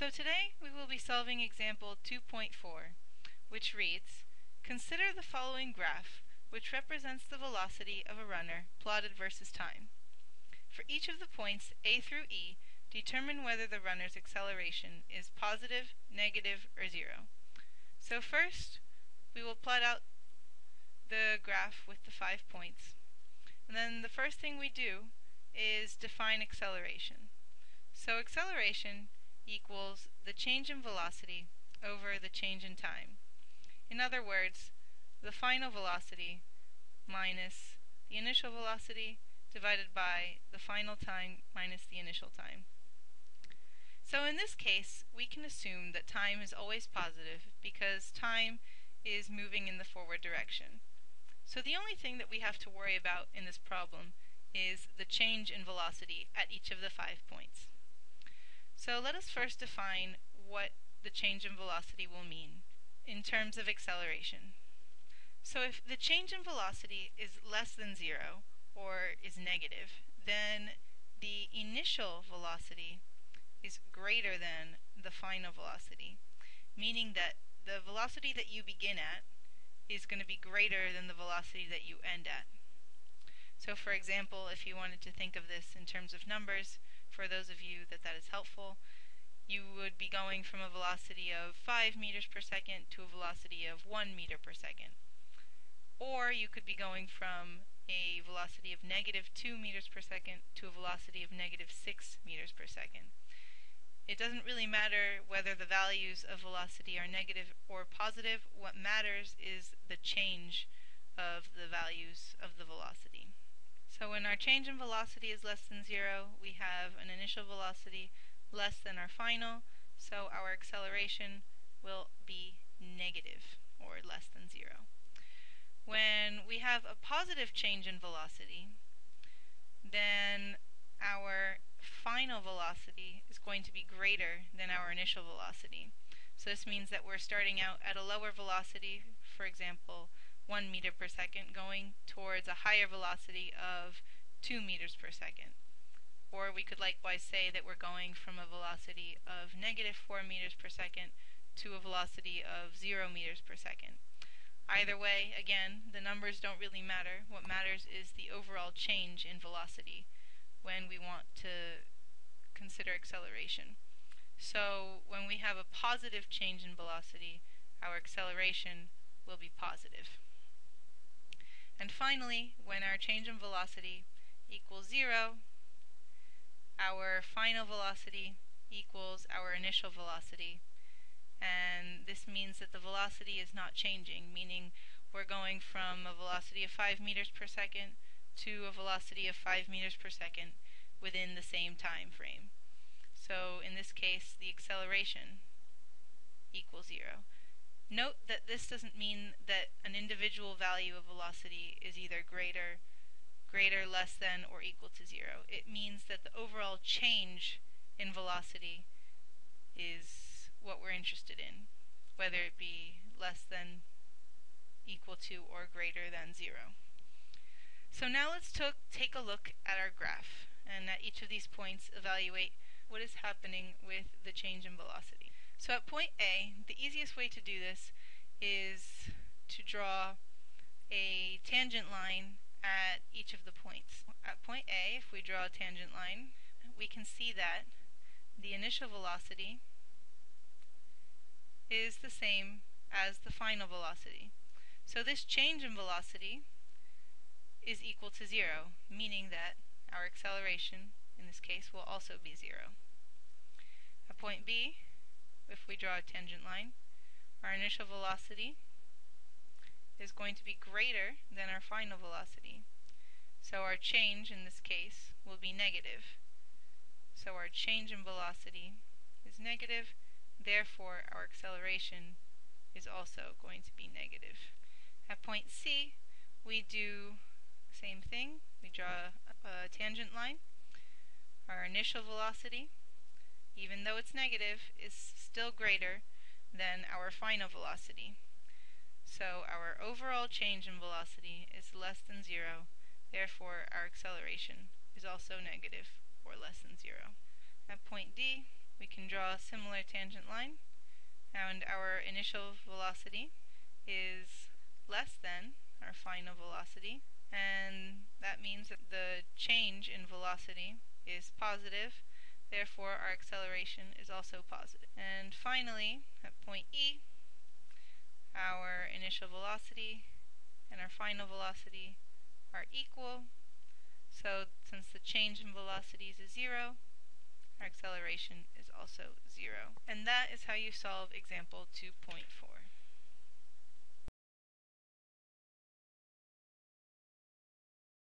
So today we will be solving example 2.4, which reads, Consider the following graph, which represents the velocity of a runner plotted versus time. For each of the points A through E, determine whether the runner's acceleration is positive, negative, or zero. So first, we will plot out the graph with the five points. And then the first thing we do is define acceleration. So acceleration equals the change in velocity over the change in time. In other words, the final velocity minus the initial velocity divided by the final time minus the initial time. So in this case, we can assume that time is always positive because time is moving in the forward direction. So the only thing that we have to worry about in this problem is the change in velocity at each of the five points. So let us first define what the change in velocity will mean in terms of acceleration. So if the change in velocity is less than zero, or is negative, then the initial velocity is greater than the final velocity, meaning that the velocity that you begin at is going to be greater than the velocity that you end at. So for example, if you wanted to think of this in terms of numbers, for those of you that that is helpful, you would be going from a velocity of 5 meters per second to a velocity of 1 meter per second. Or you could be going from a velocity of negative 2 meters per second to a velocity of negative 6 meters per second. It doesn't really matter whether the values of velocity are negative or positive. What matters is the change of the values of the velocity. So when our change in velocity is less than zero, we have an initial velocity less than our final, so our acceleration will be negative, or less than zero. When we have a positive change in velocity, then our final velocity is going to be greater than our initial velocity. So this means that we're starting out at a lower velocity, for example, 1 meter per second going towards a higher velocity of 2 meters per second. Or we could likewise say that we're going from a velocity of negative 4 meters per second to a velocity of 0 meters per second. Either way, again, the numbers don't really matter. What matters is the overall change in velocity when we want to consider acceleration. So when we have a positive change in velocity, our acceleration will be positive. And finally, when our change in velocity equals 0, our final velocity equals our initial velocity. And this means that the velocity is not changing, meaning we're going from a velocity of 5 meters per second to a velocity of 5 meters per second within the same time frame. So in this case, the acceleration equals 0. Note that this doesn't mean that an individual value of velocity is either greater, greater, less than, or equal to zero. It means that the overall change in velocity is what we're interested in, whether it be less than, equal to, or greater than zero. So now let's take a look at our graph, and at each of these points evaluate what is happening with the change in velocity. So at point A, the easiest way to do this is to draw a tangent line at each of the points. At point A, if we draw a tangent line, we can see that the initial velocity is the same as the final velocity. So this change in velocity is equal to zero, meaning that our acceleration, in this case, will also be zero. At point B, if we draw a tangent line, our initial velocity is going to be greater than our final velocity. So our change in this case will be negative. So our change in velocity is negative, therefore our acceleration is also going to be negative. At point C, we do same thing. We draw a, a tangent line. Our initial velocity even though it's negative, is still greater than our final velocity. So our overall change in velocity is less than zero, therefore our acceleration is also negative or less than zero. At point D, we can draw a similar tangent line, and our initial velocity is less than our final velocity, and that means that the change in velocity is positive, therefore our acceleration is also positive. And finally, at point E, our initial velocity and our final velocity are equal, so since the change in velocities is zero, our acceleration is also zero. And that is how you solve example 2.4.